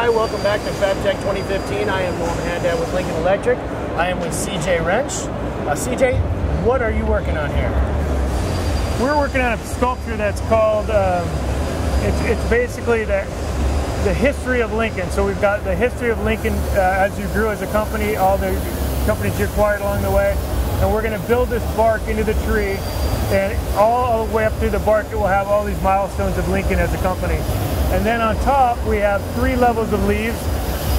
Hi, welcome back to FabTech 2015. I am Norm Handad with Lincoln Electric. I am with CJ Wrench. Uh, CJ, what are you working on here? We're working on a sculpture that's called, um, it's, it's basically the, the history of Lincoln. So we've got the history of Lincoln uh, as you grew as a company, all the companies you acquired along the way. And we're going to build this bark into the tree and all the way up through the bark it will have all these milestones of Lincoln as a company. And then on top we have three levels of leaves,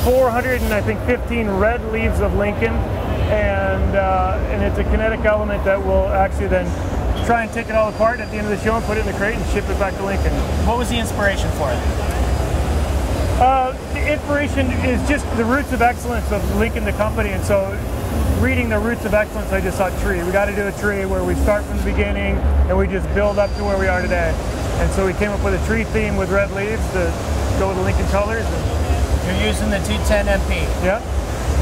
400 and I think 15 red leaves of Lincoln, and uh, and it's a kinetic element that will actually then try and take it all apart at the end of the show and put it in the crate and ship it back to Lincoln. What was the inspiration for it? Uh, the inspiration is just the roots of excellence of Lincoln the company, and so reading the roots of excellence, I just thought tree. We got to do a tree where we start from the beginning and we just build up to where we are today. And so we came up with a tree theme with red leaves to go with the Lincoln colors. You're using the 210 MP. Yeah.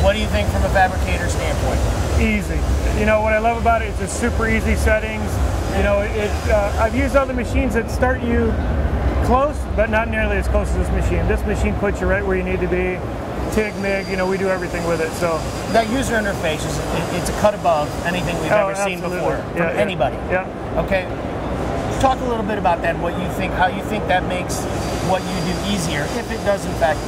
What do you think from a fabricator standpoint? Easy. You know what I love about it is it's super easy settings. You know, it. Uh, I've used other machines that start you close, but not nearly as close as this machine. This machine puts you right where you need to be. TIG, MIG, you know, we do everything with it. So that user interface is it's a cut above anything we've oh, ever seen before from yeah. anybody. Yeah. Okay. Talk a little bit about that. What you think? How you think that makes what you do easier, if it does in fact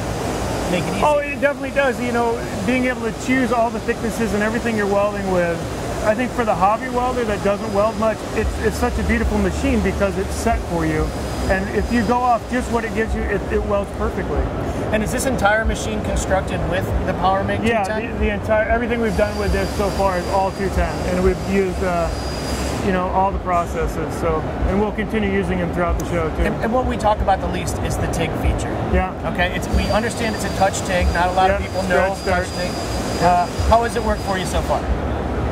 make it easier. Oh, it definitely does. You know, being able to choose all the thicknesses and everything you're welding with. I think for the hobby welder that doesn't weld much, it's, it's such a beautiful machine because it's set for you. And if you go off just what it gives you, it, it welds perfectly. And is this entire machine constructed with the Power MIG Yeah, the, the, entire everything we've done with this so far is all 210, and we've used uh, you know all the processes. So, and we'll continue using them throughout the show too. And, and, what we talk about the least is the TIG feature. Yeah. Okay. It's we understand it's a touch TIG. Not a lot yeah, of people know touch TIG. Uh, how has it worked for you so far?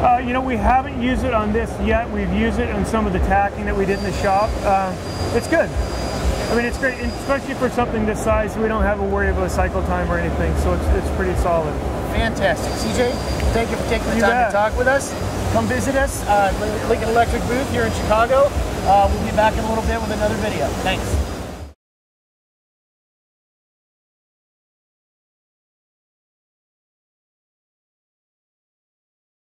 Uh, you know, we haven't used it on this yet. We've used it on some of the tacking that we did in the shop. Uh, it's good. I mean, it's great, especially for something this size. We don't have a worry about cycle time or anything, so it's, it's pretty solid. Fantastic. CJ, thank you for taking the you time bet. to talk with us. Come visit us, uh, Lincoln Electric booth here in Chicago. Uh, we'll be back in a little bit with another video. Thanks.